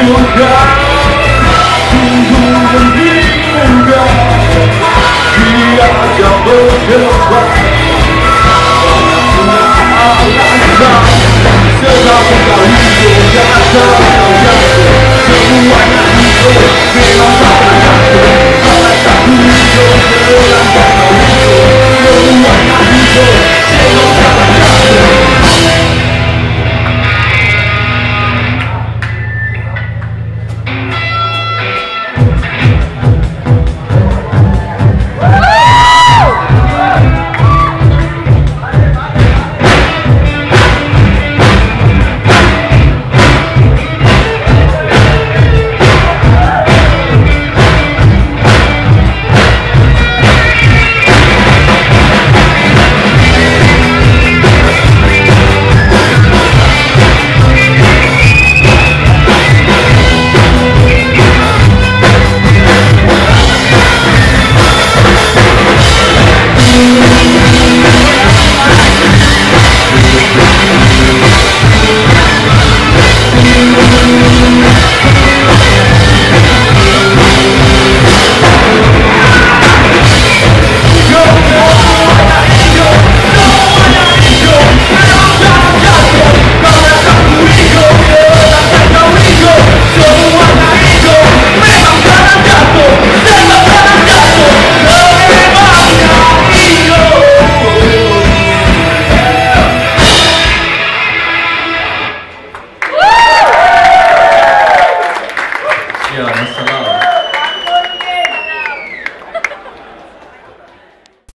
流淌心中坚定目标就要跳动疯 السلام